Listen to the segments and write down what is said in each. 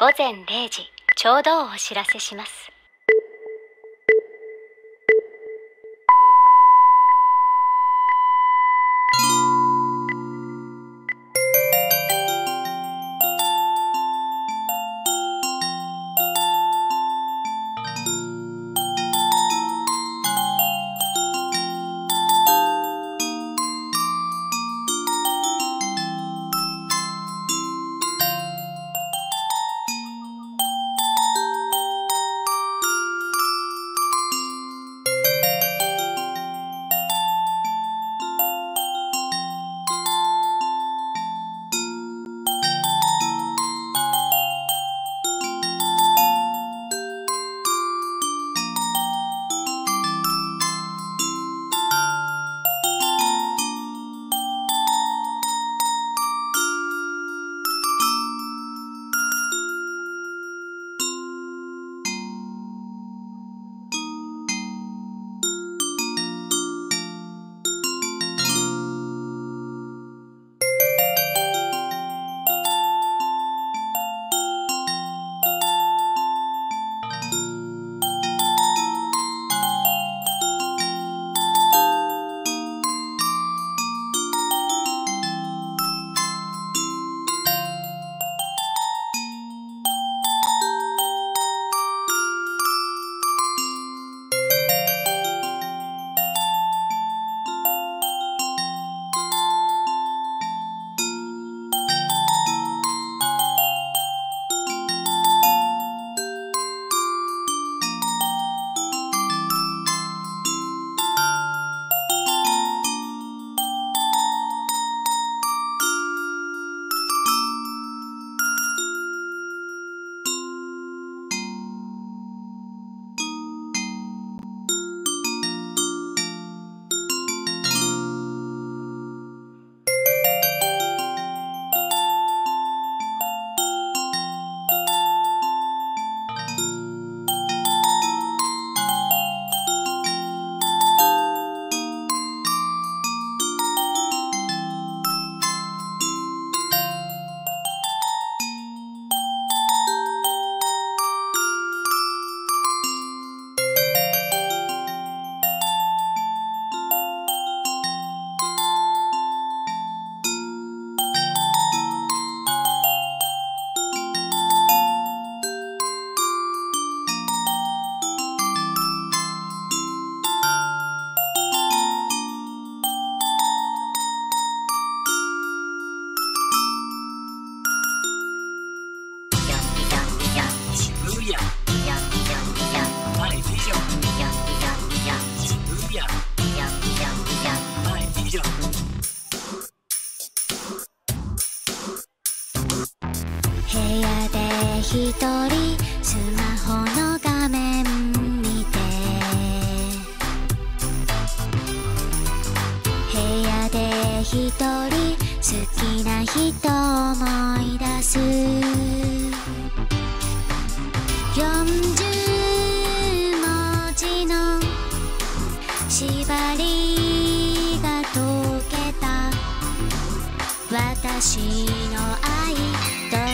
午前0時ちょうどお知らせします。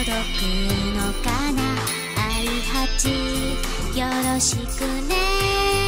届くのかな？愛八よろしくね。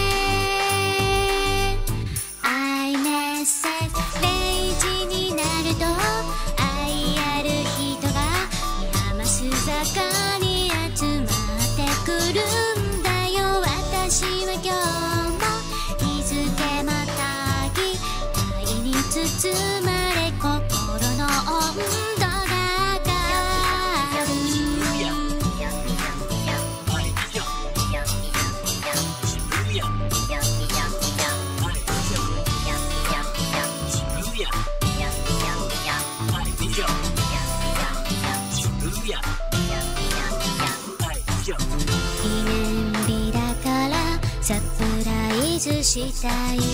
したいよね。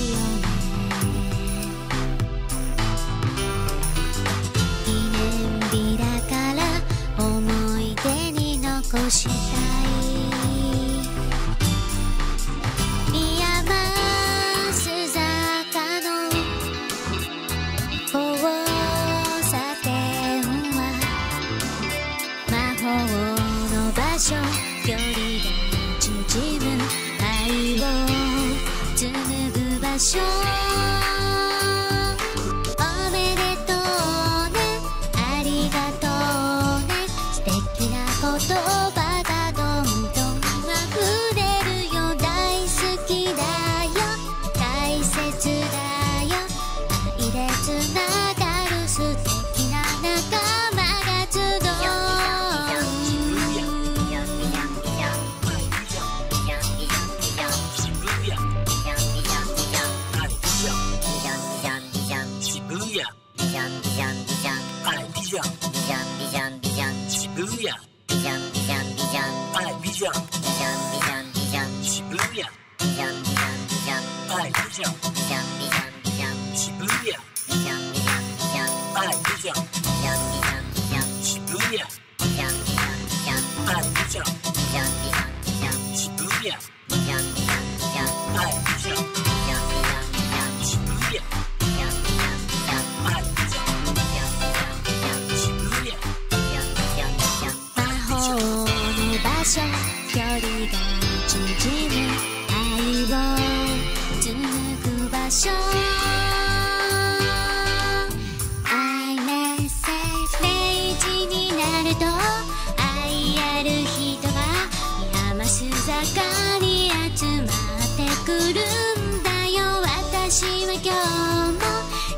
記念日だから思い出に残した Patreon. 中に集まってくるんだよ。私は今日も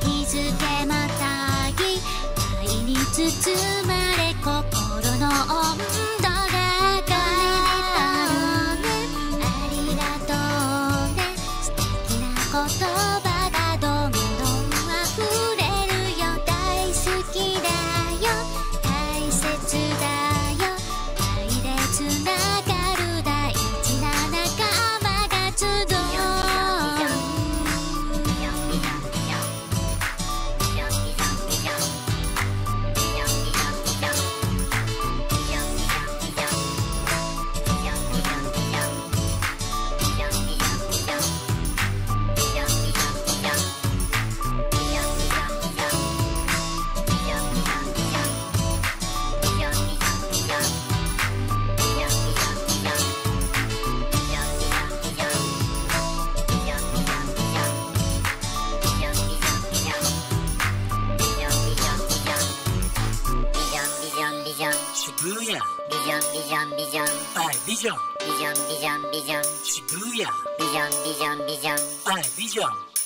日付またぎにビジョンビジョン。アイビジョンビジョンビジョン。ビジョン渋谷ビジョンビジョンビジョン。アイビジョン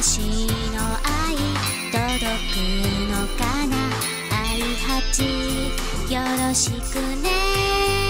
私の愛届くのかな？愛八よろしくね。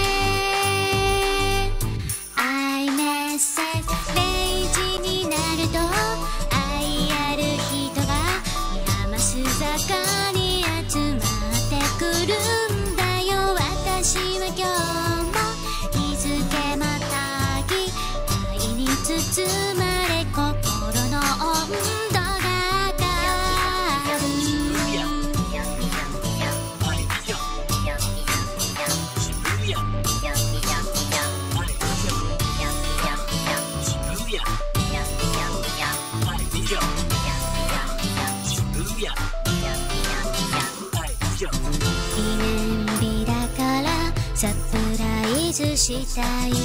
ライズしたいよね。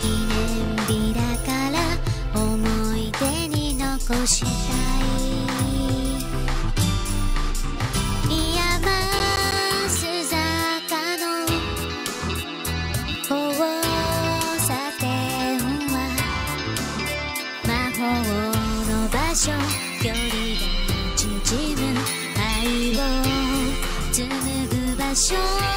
記念日だから思い出に残したい。sure.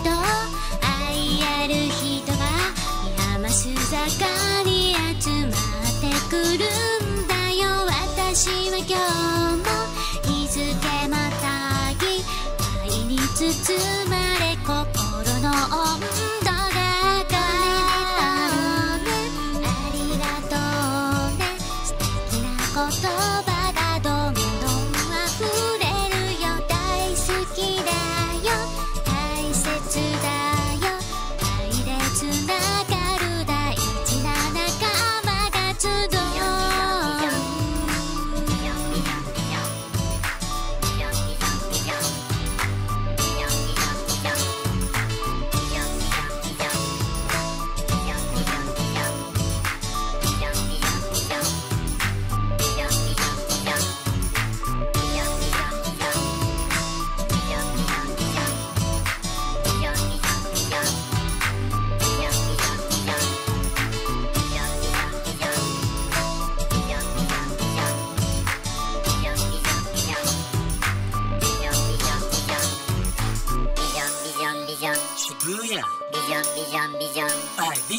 と愛ある人が山す坂に集まってくるんだよ。私は今日も日付またぎ愛に包まれ心の音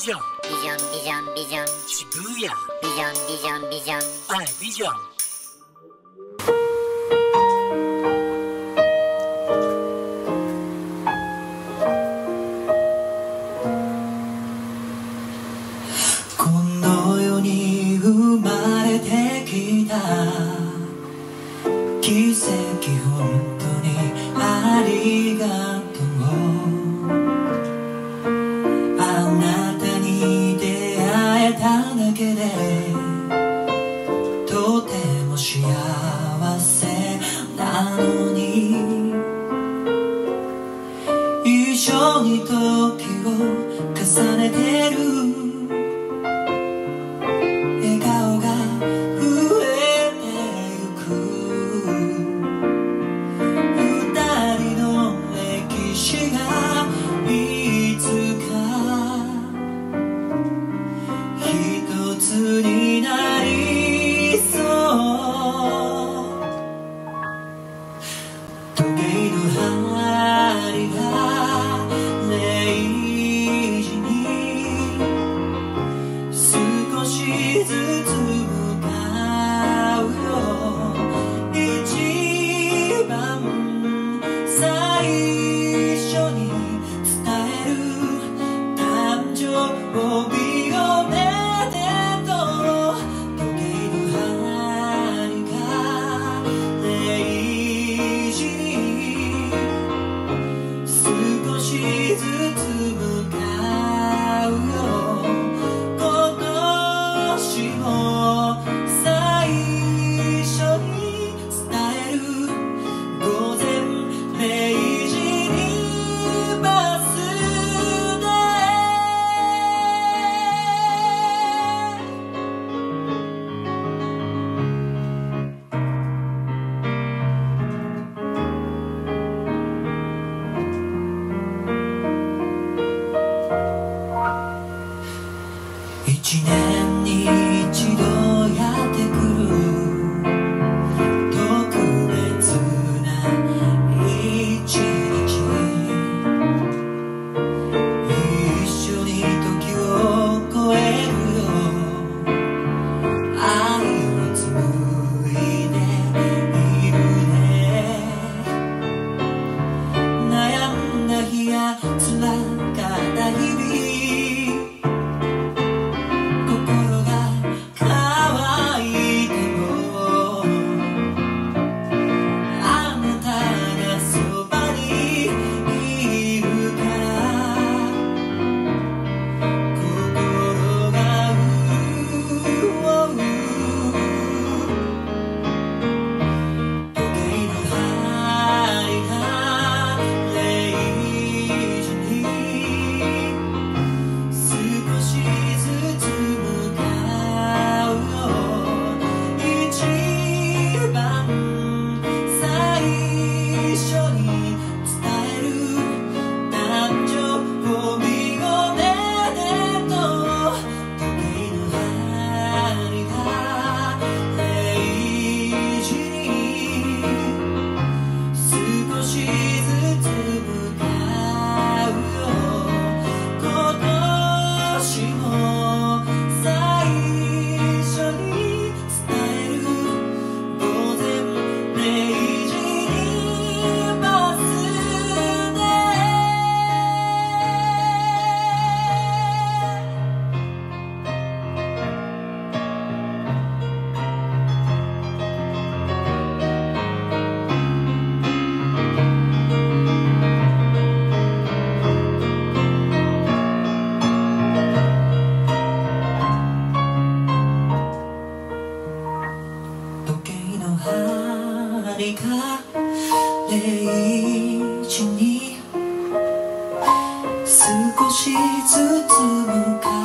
Bijan. Bijan, Bijan, Bijan. Shibuya. Bijan, Bijan, Bijan. I, Bijan. 幸せなのに。一緒に時を重ねてる。will be 誰か例以に少しずつ向かう